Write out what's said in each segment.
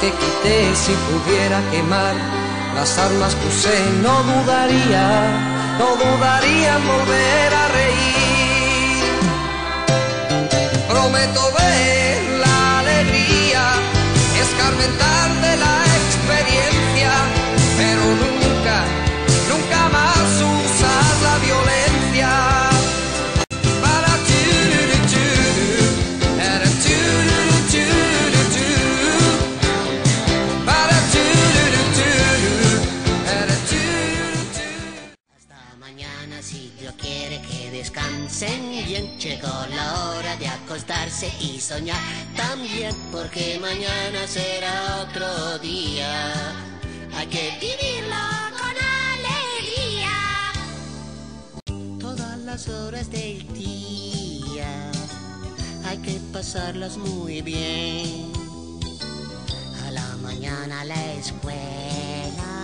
que quité si pudiera quemar las armas que usé, no dudaría, no dudaría volver a reír. Prometo ver que descansen bien. Llegó la hora de acostarse y soñar también, porque mañana será otro día. Hay que vivirlo con alegría. Todas las horas del día hay que pasarlas muy bien. A la mañana la escuela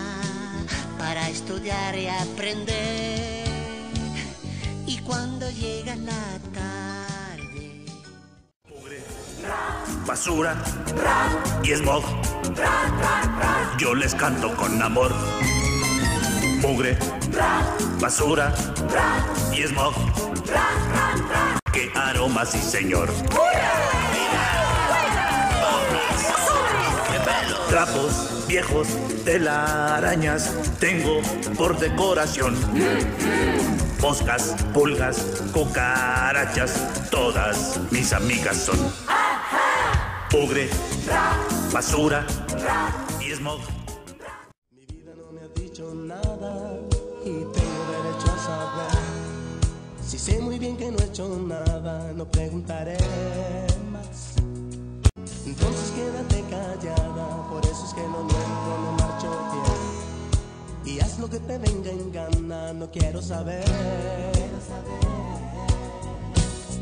para estudiar y aprender. Cuando llega la tarde. basura y smog. Yo les canto con amor. Mugre, basura y smog. Qué aroma, sí señor. Trapos viejos, telarañas, tengo por decoración. Moscas, pulgas, cucarachas, todas mis amigas son. Mugre, basura y smog. Mi vida no me ha dicho nada y tengo derecho a saber. Si sé muy bien que no he hecho nada, no preguntaré más. Entonces quédate callada, quiero saber.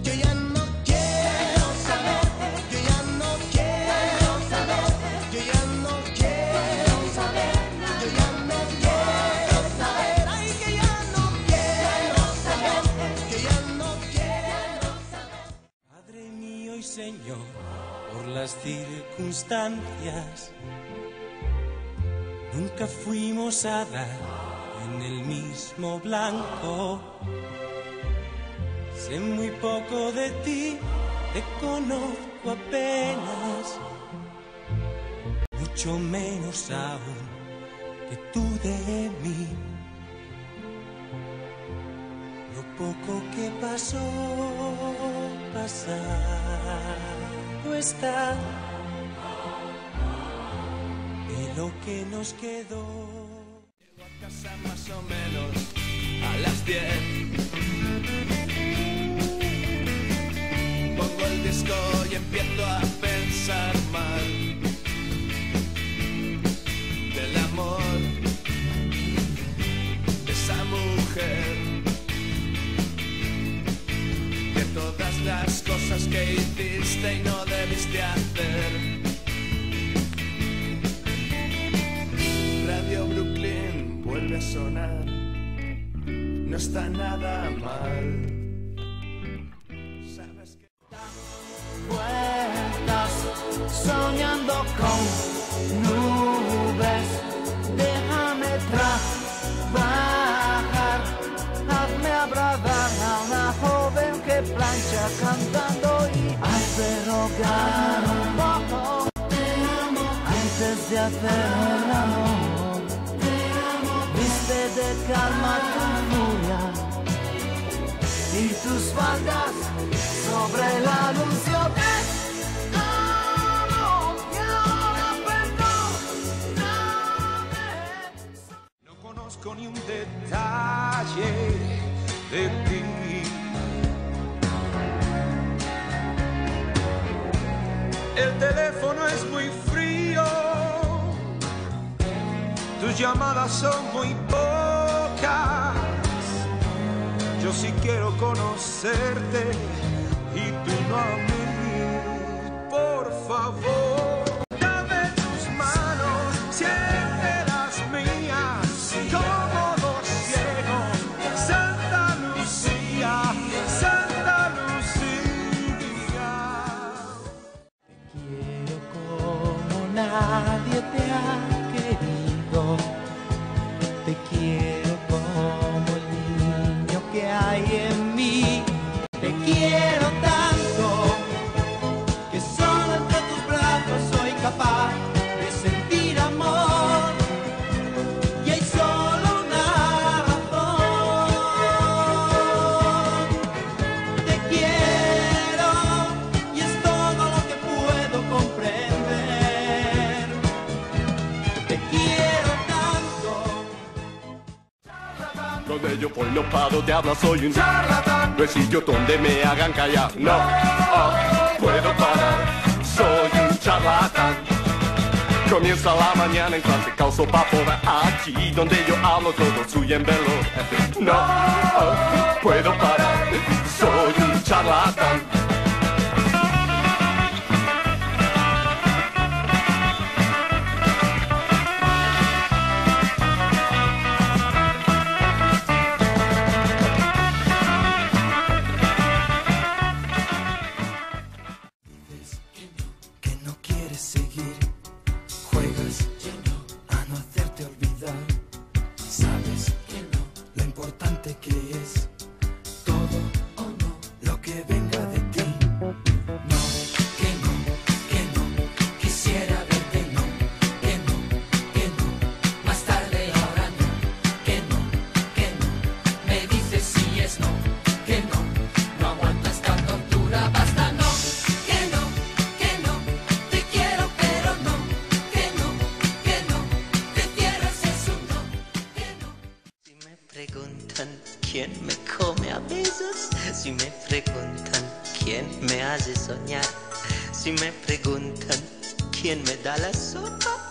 Yo ya no quiero saber, yo ya no quiero saber, yo ya no quiero saber, yo ya no quiero saber, ay que ya no quiero saber, que ya no quiero saber. Padre mío y Señor, por las circunstancias, nunca fuimos a dar mismo blanco. Sé muy poco de ti, te conozco apenas, mucho menos aún que tú de mí. Lo poco que pasó, pasado está, y lo que nos quedó. Más o menos a las 10. Pongo el disco y empiezo a pensar mal del amor de esa mujer. De todas las cosas que hiciste y no debiste hacer. No está nada mal. Sabes que vueltas soñando con nubes. Déjame trabajar, hazme abrazar a una joven que plancha cantando y hace rogar un. Antes de hacer de calma tu furia y tus faldas sobre ahora perdóname. No conozco ni un detalle de ti. El teléfono es muy frío, tus llamadas son muy pocas. Yo sí quiero conocerte y tú no a mí. Por favor, yo por los pados te habla soy un charlatán. No es sitio donde me hagan callar. No, oh, puedo parar. Soy un charlatán. Comienza la mañana en clase, causo vapor Aquí donde yo hablo todo suyo en velo. No, oh, puedo parar. Soy un charlatán. Preguntan quién me come a besos, si me preguntan quién me hace soñar, si me preguntan quién me da la sopa,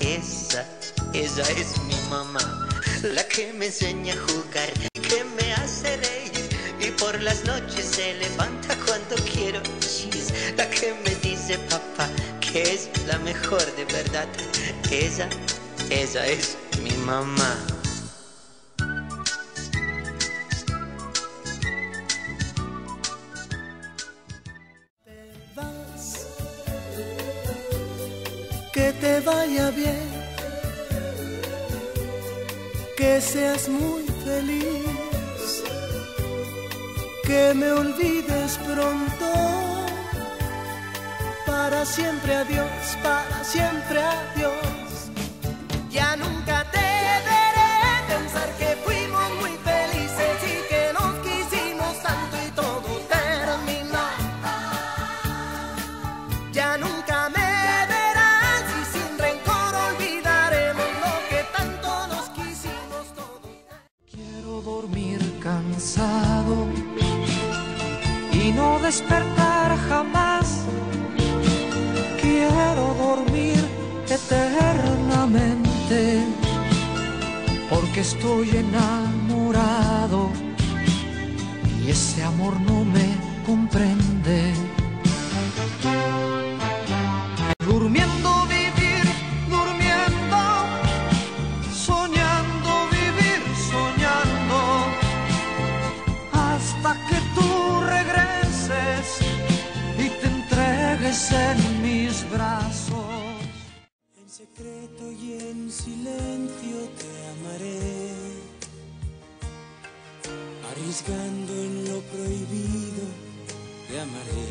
esa, esa es mi mamá, la que me enseña a jugar, que me hace reír. Y por las noches se levanta cuando quiero chis, la que me dice papá que es la mejor de verdad, esa, esa es mi mamá. Que te vaya bien, que seas muy feliz, que me olvides pronto, para siempre adiós, para siempre adiós. Jamás. Quiero dormir eternamente porque estoy enamorado y ese amor no me comprende. Silencio te amaré, arriesgando en lo prohibido te amaré,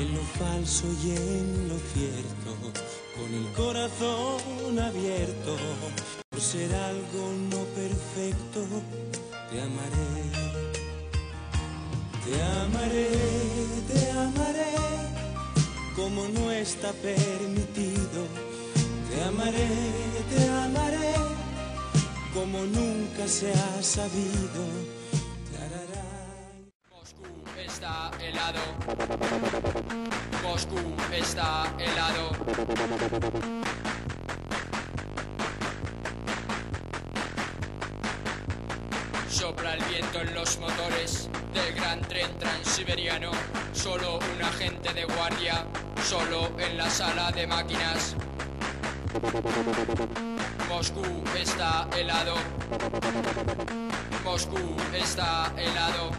en lo falso y en lo cierto, con el corazón abierto, por ser algo no perfecto, te amaré, te amaré, te amaré como no está permitido. Te amaré, te amaré, como nunca se ha sabido. Moscú está helado. Moscú está helado. Sopla el viento en los motores del gran tren transiberiano. Solo un agente de guardia, solo en la sala de máquinas. Moscú está helado. Moscú está helado.